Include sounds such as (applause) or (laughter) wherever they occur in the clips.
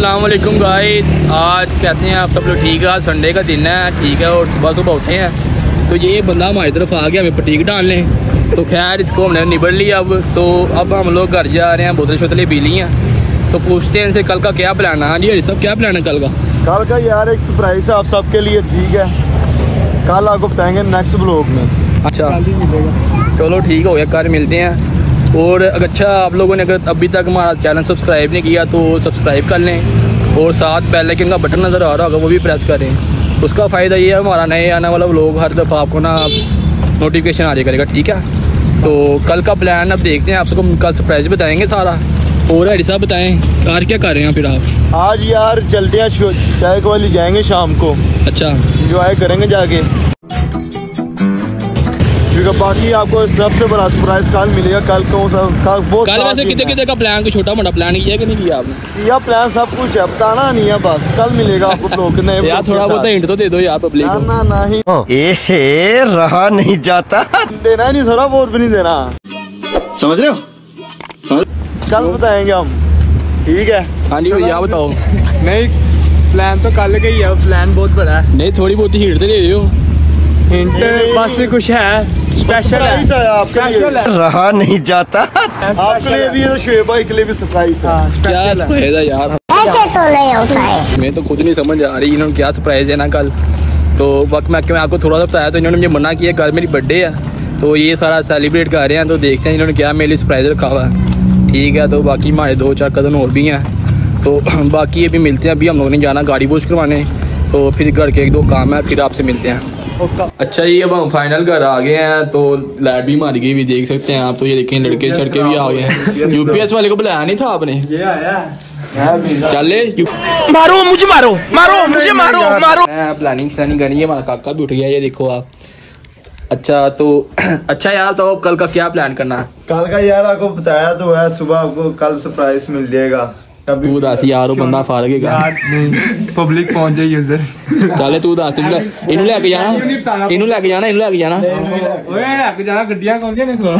वालेकुम गाइस आज कैसे हैं आप सब लोग? ठीक है आज संडे का दिन है ठीक है और सुबह सुबह उठे हैं। तो ये बंदा हमारी तरफ़ आ गया हमें पटीक डालने। तो खैर इसको हमने निबड़ लिया अब। तो अब हम लोग घर जा रहे हैं बोतल शोतलें पी ली हैं। तो पूछते हैं इनसे कल का क्या प्लान है? हाँ जी हरी साहब क्या प्लान है कल का? कल का यार एक सरप्राइज़ है आप सबके लिए ठीक है। कल आपको बताएँगे नेक्स्ट ब्लॉग में। अच्छा। चलो ठीक हो गया कल मिलते हैं। और अगर अच्छा आप लोगों ने अगर अभी तक हमारा चैनल सब्सक्राइब नहीं किया तो सब्सक्राइब कर लें और साथ बेल आइकन का बटन नज़र आ रहा होगा वो भी प्रेस करें। उसका फ़ायदा ये है हमारा नए आने वाला लोग हर दफ़ा आपको ना नोटिफिकेशन आ जाए करेगा ठीक है? तो कल का प्लान अब देखते हैं आप सबको कल सरप्राइज़ बताएँगे सारा। और हरी साहब बताएँ कार क्या कर रहे हैं फिर आप? आज यार चलते हैं चाय को वाली जाएँगे शाम को। अच्छा। इंजॉय करेंगे जाके। क्योंकि बाकी आपको सबसे बड़ा सरप्राइज़ कल मिलेगा। कल कौन सा कल बहुत कल खास वैसे कितने कितने का प्लान कोई छोटा मोटा प्लान किया कि नहीं किया आपने? यह प्लान सब कुछ है बताना नहीं है बस। कल मिलेगा आपको ब्लॉग के यार थोड़ा बहुत। हिंट तो दे दो यार पब्लिक ना ना नहीं। एहे रहा नहीं जाता। देना नहीं थोड़ा बहुत भी नहीं देना। समझ रहे हो? समझ कल बताएँगे हम। ठीक है। हाँ जी भैया बताओ। नहीं प्लान तो कल का ही है प्लान बहुत बड़ा है। नहीं थोड़ी बहुत हिंट तो दे दो हिंट बस कुछ है। स्पेशल है। आपके लिए। स्पेशल है। रहा नहीं जाता। आपके लिए भी शोएब भाई के लिए भी सरप्राइज़ है। हाँ क्या फ़ायदा यार? ऐसे तो नहीं होता है। मैं तो खुद नहीं समझ आ रही इन्होंने क्या सरप्राइज़ है ना कल। तो वक्त मैं मैं आपको थोड़ा सा बताया तो इन्होंने मुझे मना किया कल मेरी बर्थडे है। तो ये सारा सेलिब्रेट कर रहे हैं तो देखते हैं इन्होंने क्या मेरे लिए सरप्राइज़ रखा हुआ है। ठीक है तो बाकी हमारे दो चार कदम और भी हैं। तो (clears throat) बाकी अभी मिलते हैं। अभी हम लोगों ने जाना गाड़ी वॉश करवाने। तो फिर घर के एक दो काम है फिर आपसे मिलते हैं। अच्छा जी अब हम फाइनल घर आ गए हैं तो लाइट भी मारी गई भी देख सकते हैं आप तो ये देखें लड़के छड़के भी आ गए हैं। यूपीएस वाले को बुलाया नहीं था आपने? ये आया। चले मारो मुझे मारो मारो मुझे मारो मारो। प्लानिंग श्लानिंग करनी है हमारा काका भी उठ गया ये देखो आप। अच्छा तो (clears throat) अच्छा यार तो कल का क्या प्लान करना है? कल का यार आपको बताया तो है सुबह आपको कल सरप्राइज़ मिल जाएगा। ਤੂੰ ਦੱਸ ਯਾਰ ਉਹ ਬੰਦਾ ਫੜ ਕੇ ਗਾ ਯਾਰ ਨਹੀਂ ਪਬਲਿਕ ਪਹੁੰਚ ਜਾਈ ਉਧਰ ਚੱਲ ਤੂੰ ਦੱਸ ਤੂੰ ਲੈ- ਇਹਨੂੰ ਲੈ ਕੇ ਜਾਣਾ ਇਹਨੂੰ ਲੈ ਕੇ ਜਾਣਾ ਇਹਨੂੰ ਲੈ ਕੇ ਜਾਣਾ ਓਏ ਅੱਗ ਜਾਣਾ ਗੱਡੀਆਂ ਕੌਣ ਜਿਹਨੇ ਖਲੋ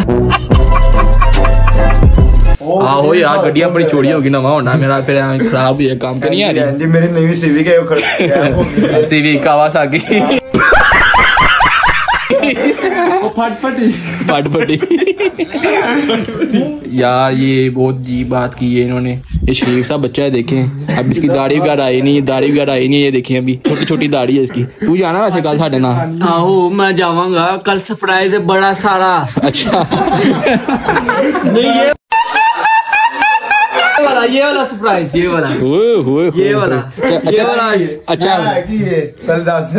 ਆਹੋ ਯਾਰ ਗੱਡੀਆਂ ਬੜੀ ਚੋਰੀ ਹੋ ਗਈ ਨਵਾਂ ਹੋਣਾ ਮੇਰਾ ਫਿਰ ਐਵੇਂ ਖਰਾਬ ਹੋਈ ਹੈ ਕੰਮ ਤੇ ਨਹੀਂ ਆ ਰਹੀ ਐਂਡੀ ਮੇਰੀ ਨਵੀਂ ਸਿਵਿਕ ਹੈ ਉਹ ਖੜ ਗਿਆ ਸੀਵੀ ਕਾਵਾਸਾਕੀ ਉਹ फटफटी फटफटी यार ये बहुत जी बात की है इन्होंने। ये शरीफ सा बच्चा है देखें। अब इसकी (laughs) दाढ़ी वगैरह आई नहीं दाढ़ी वगैरह आई नहीं है ये देखें अभी। छोटी छोटी दाढ़ी है इसकी। तू जाना वैसे कल साढ़े ना। आहो मैं जावांगा कल सरप्राइज़ है बड़ा सारा। अच्छा। नहीं ये वाला ये वाला सरप्राइज़ ये वाला। हुए हुए ये वाला अच्छा- ये वाला अच्छा। दस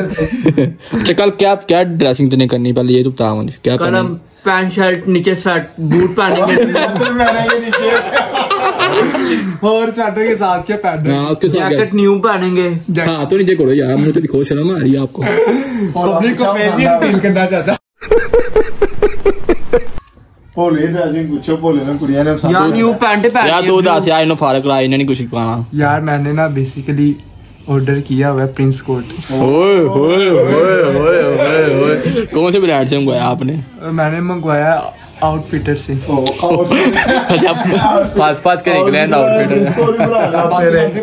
अच्छा कल क्या क्या ड्रेसिंग तूने करनी पहले ये तो बता मुझे क्या कल हम पैंट शर्ट नीचे शर्ट बूट पहनेंगे (laughs) नीचे। और स्वेटर के साथ क्या पहन हाँ? उसके साथ जैकेट न्यू पहनेंगे। हाँ तो नीचे करो यार मुझे तो दिखो शर्म आ रही है आपको। पब्लिक को पहले करना चाहता भोले ड्रेसिंग पूछो भोले ने कुड़िया ने या न्यू पैंट यार पहनी तू है दस यार इन्होंने फारक रहा इन्हें नहीं कुछ पाना यार मैंने ना बेसिकली ऑर्डर किया हुआ है प्रिंस कोट ओए ओए ओए ओए ओए ओए कौन से ब्रांड से मंगवाया आपने और मैंने मंगवाया आउटफिटर से अच्छा पास पास के निकले आउटफिट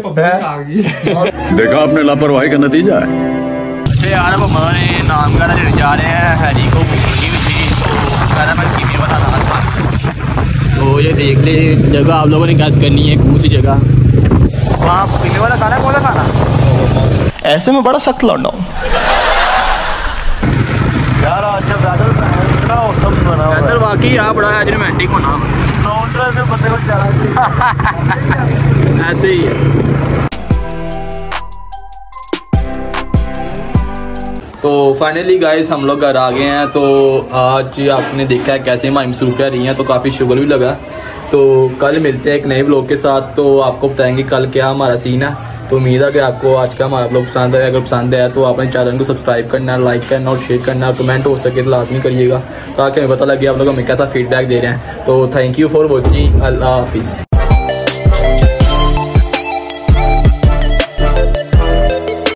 पब्लिक आ गई है देखा आपने लापरवाही का नतीजा है अच्छा यार अब हमारे नाम वगैरह जा रहे हैं हैरी को भूख लगी थी तो कह रहा मैं कीमे बता रहा था तो ये देख ले जगह आप लोगों ने गैस करनी है कौन सी जगह? वहाँ पीने वाला खाना कौन सा खाना? ऐसे में बड़ा सख्त लौटा हूँ यार आज बादल इतना औसम बना हुआ वाकई आप बड़ा है रोमांटिक होना काउंटर से बंदे को चला (laughs) ऐसे ही है। तो फाइनली गाइस हम लोग घर आ गए हैं। तो आज आपने देखा है कैसे हमारी मसरूफियाँ रही हैं तो काफ़ी शुगर भी लगा। तो कल मिलते हैं एक नए ब्लॉग के साथ। तो आपको बताएँगे कल क्या हमारा सीन है। तो उम्मीद है कि आपको आज का हमारा ब्लॉग पसंद है अगर पसंद आया तो आपने चैनल को सब्सक्राइब करना लाइक करना और शेयर करना। कमेंट हो सके तो लाजमी करिएगा, ताकि हमें पता लगे आप लोग हमें कैसा फीडबैक दे रहे हैं। तो थैंक यू फॉर वॉचिंग अल्लाह हाफिज़।